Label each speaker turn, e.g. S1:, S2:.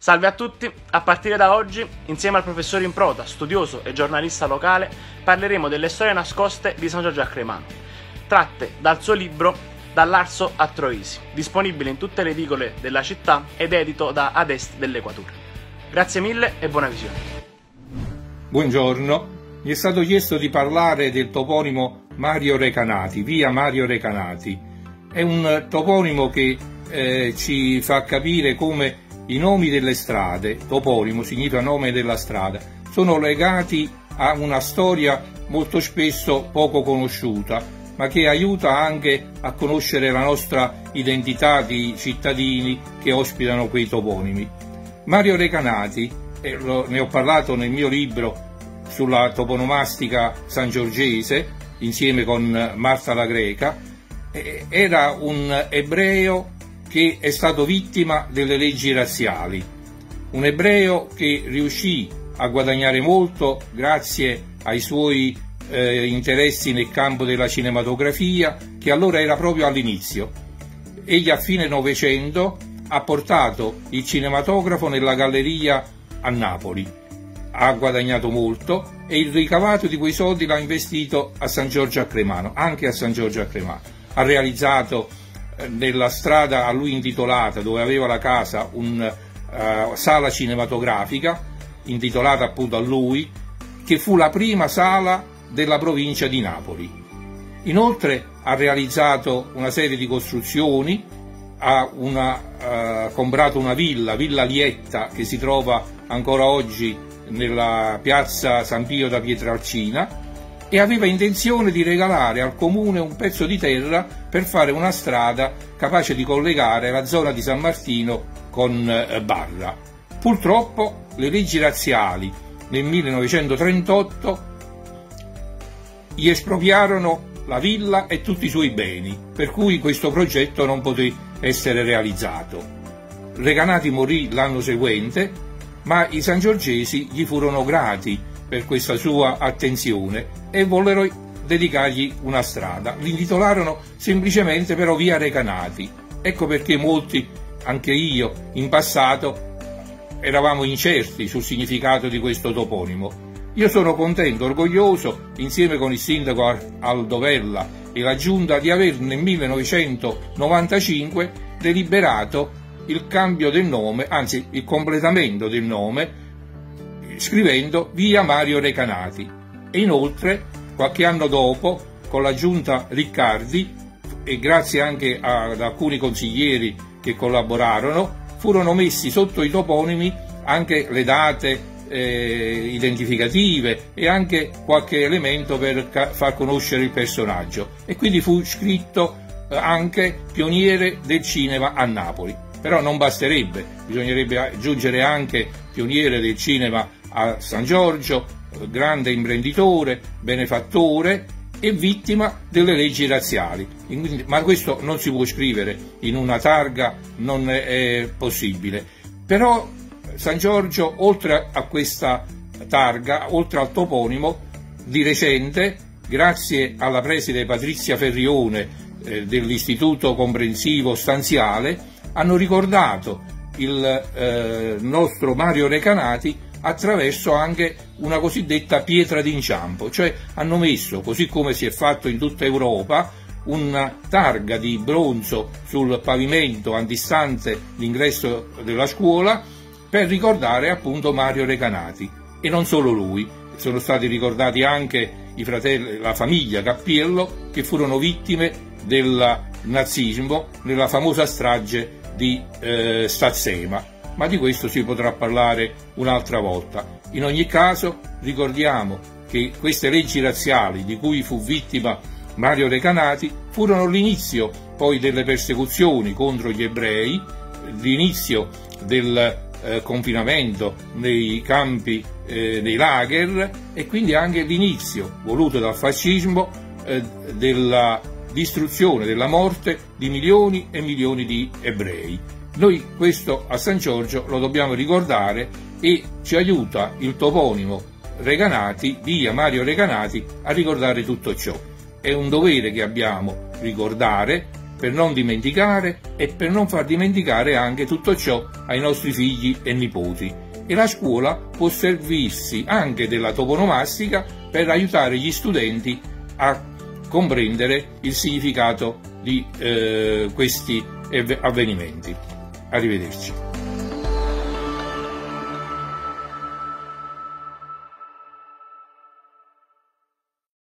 S1: Salve a tutti, a partire da oggi, insieme al professor Improta, studioso e giornalista locale, parleremo delle storie nascoste di San Giorgio a Cremano, tratte dal suo libro Dall'Arso a Troisi, disponibile in tutte le edicole della città ed edito da Ad Est dell'Equatura. Grazie mille e buona visione.
S2: Buongiorno, mi è stato chiesto di parlare del toponimo Mario Recanati, via Mario Recanati. È un toponimo che eh, ci fa capire come i nomi delle strade, toponimo significa nome della strada, sono legati a una storia molto spesso poco conosciuta, ma che aiuta anche a conoscere la nostra identità di cittadini che ospitano quei toponimi. Mario Recanati, ne ho parlato nel mio libro sulla toponomastica sangiorgese, insieme con Marta la Greca, era un ebreo che è stato vittima delle leggi razziali. Un ebreo che riuscì a guadagnare molto grazie ai suoi eh, interessi nel campo della cinematografia, che allora era proprio all'inizio. Egli a fine Novecento ha portato il cinematografo nella galleria a Napoli, ha guadagnato molto e il ricavato di quei soldi l'ha investito a San Giorgio a Cremano, anche a San Giorgio a Cremano. Ha realizzato nella strada a lui intitolata, dove aveva la casa, una uh, sala cinematografica intitolata appunto a lui, che fu la prima sala della provincia di Napoli. Inoltre ha realizzato una serie di costruzioni, ha una, uh, comprato una villa, Villa Lietta, che si trova ancora oggi nella piazza San Pio da Pietralcina, e aveva intenzione di regalare al comune un pezzo di terra per fare una strada capace di collegare la zona di San Martino con eh, Barra. Purtroppo le leggi razziali nel 1938 gli espropriarono la villa e tutti i suoi beni, per cui questo progetto non poté essere realizzato. Reganati morì l'anno seguente, ma i sangiorgesi gli furono grati per questa sua attenzione e vollero dedicargli una strada. L'intitolarono semplicemente però Via Recanati. Ecco perché molti, anche io, in passato eravamo incerti sul significato di questo toponimo. Io sono contento, orgoglioso, insieme con il sindaco Aldovella e la giunta, di aver nel 1995 deliberato il cambio del nome, anzi il completamento del nome, scrivendo via Mario Recanati e inoltre qualche anno dopo con la giunta Riccardi e grazie anche ad alcuni consiglieri che collaborarono furono messi sotto i toponimi anche le date eh, identificative e anche qualche elemento per ca- far conoscere il personaggio e quindi fu scritto eh, anche pioniere del cinema a Napoli. Però non basterebbe, bisognerebbe aggiungere anche pioniere del cinema a San Giorgio, grande imprenditore, benefattore e vittima delle leggi razziali. Ma questo non si può scrivere in una targa, non è possibile. Però San Giorgio, oltre a questa targa, oltre al toponimo, di recente, grazie alla preside Patrizia Ferrione eh, dell'Istituto Comprensivo Stanziale, hanno ricordato il eh, nostro Mario Recanati attraverso anche una cosiddetta pietra d'inciampo, cioè hanno messo, così come si è fatto in tutta Europa, una targa di bronzo sul pavimento antistante l'ingresso della scuola per ricordare appunto Mario Recanati. E non solo lui, sono stati ricordati anche fratelli, la famiglia Cappiello che furono vittime del nazismo nella famosa strage di eh, Stazzema ma di questo si potrà parlare un'altra volta. In ogni caso ricordiamo che queste leggi razziali di cui fu vittima Mario Recanati furono l'inizio poi delle persecuzioni contro gli ebrei, l'inizio del eh, confinamento nei campi, eh, nei lager e quindi anche l'inizio, voluto dal fascismo, eh, della distruzione, della morte di milioni e milioni di ebrei. Noi questo a San Giorgio lo dobbiamo ricordare e ci aiuta il toponimo Reganati, via Mario Reganati, a ricordare tutto ciò. È un dovere che abbiamo ricordare per non dimenticare e per non far dimenticare anche tutto ciò ai nostri figli e nipoti. E la scuola può servirsi anche della toponomastica per aiutare gli studenti a comprendere il significato di eh, questi avvenimenti. Arrivederci.